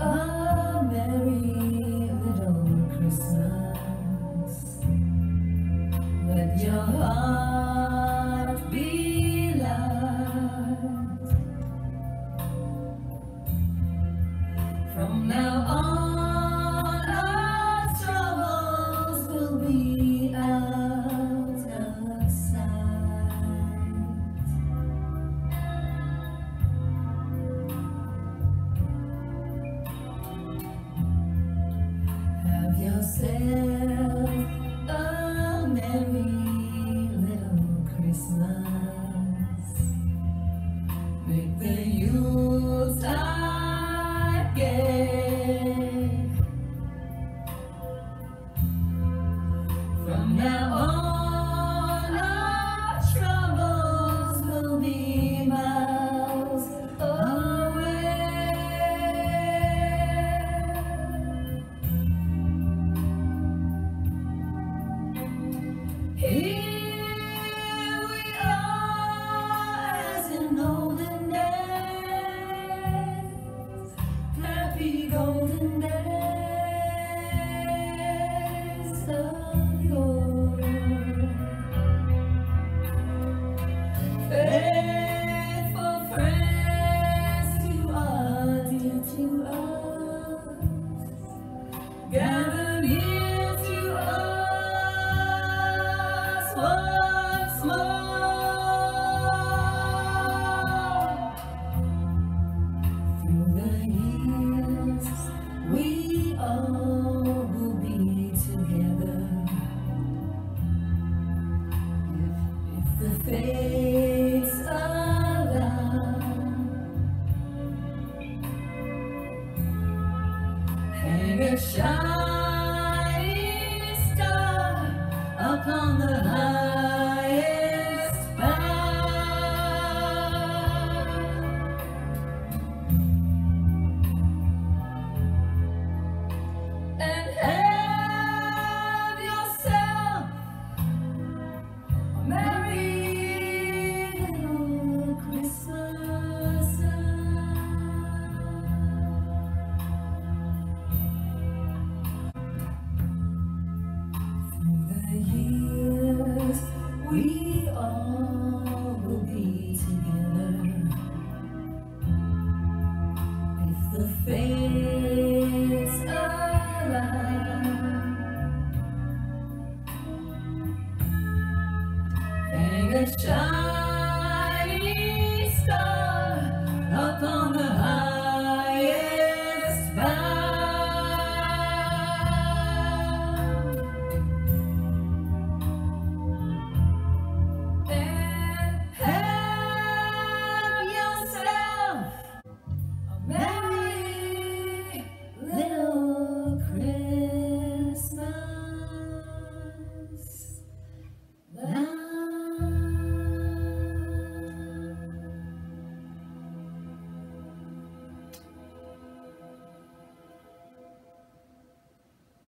a merry little Christmas. Your heart myself a merry little Christmas. Make the Yuletide gay. happy go shine. We all will be together if the fates align. Hang a shine.